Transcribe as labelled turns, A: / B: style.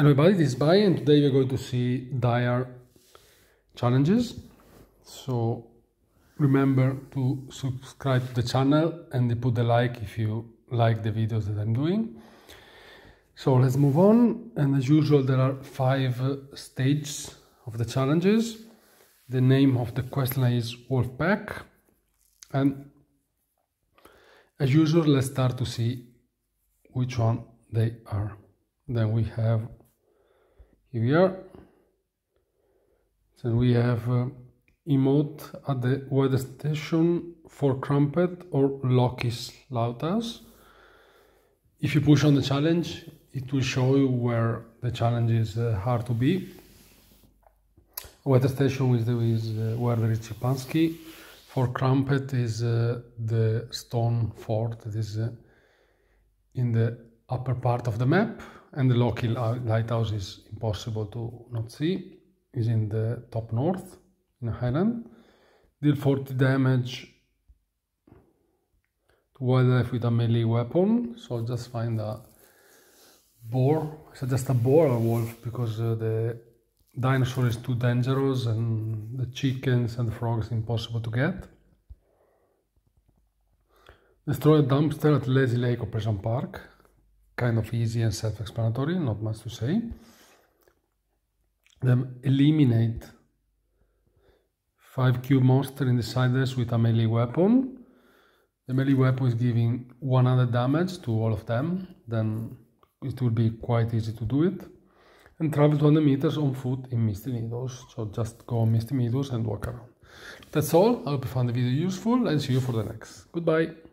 A: Hello everybody, this is Bai and today we're going to see dire challenges. So remember to subscribe to the channel and put the like if you like the videos that I'm doing. So let's move on and as usual there are five stages of the challenges. The name of the question is Wolfpack and as usual let's start to see which one they are. Then we have here we are. So we have uh, emote at the weather station Fort Crumpet or Lockie's Lighthouse if you push on the challenge it will show you where the challenge is uh, hard to be. Weather station is, the, is uh, where there is Chilpansky Fort Crumpet is uh, the stone fort that is uh, in the upper part of the map and the Lockie lighthouse is impossible to not see is in the top north in a highland. Deal 40 damage to wildlife with a melee weapon so just find a boar. So just a boar or wolf because uh, the dinosaur is too dangerous and the chickens and the frogs impossible to get. Destroy a dumpster at Lazy Lake Operation Park. Kind of easy and self-explanatory, not much to say. Then eliminate 5 cube monster in the siders with a melee weapon. The melee weapon is giving 100 damage to all of them, then it will be quite easy to do it. And travel 200 meters on foot in Misty Meadows, so just go on Misty Meadows and walk around. That's all, I hope you found the video useful and see you for the next. Goodbye!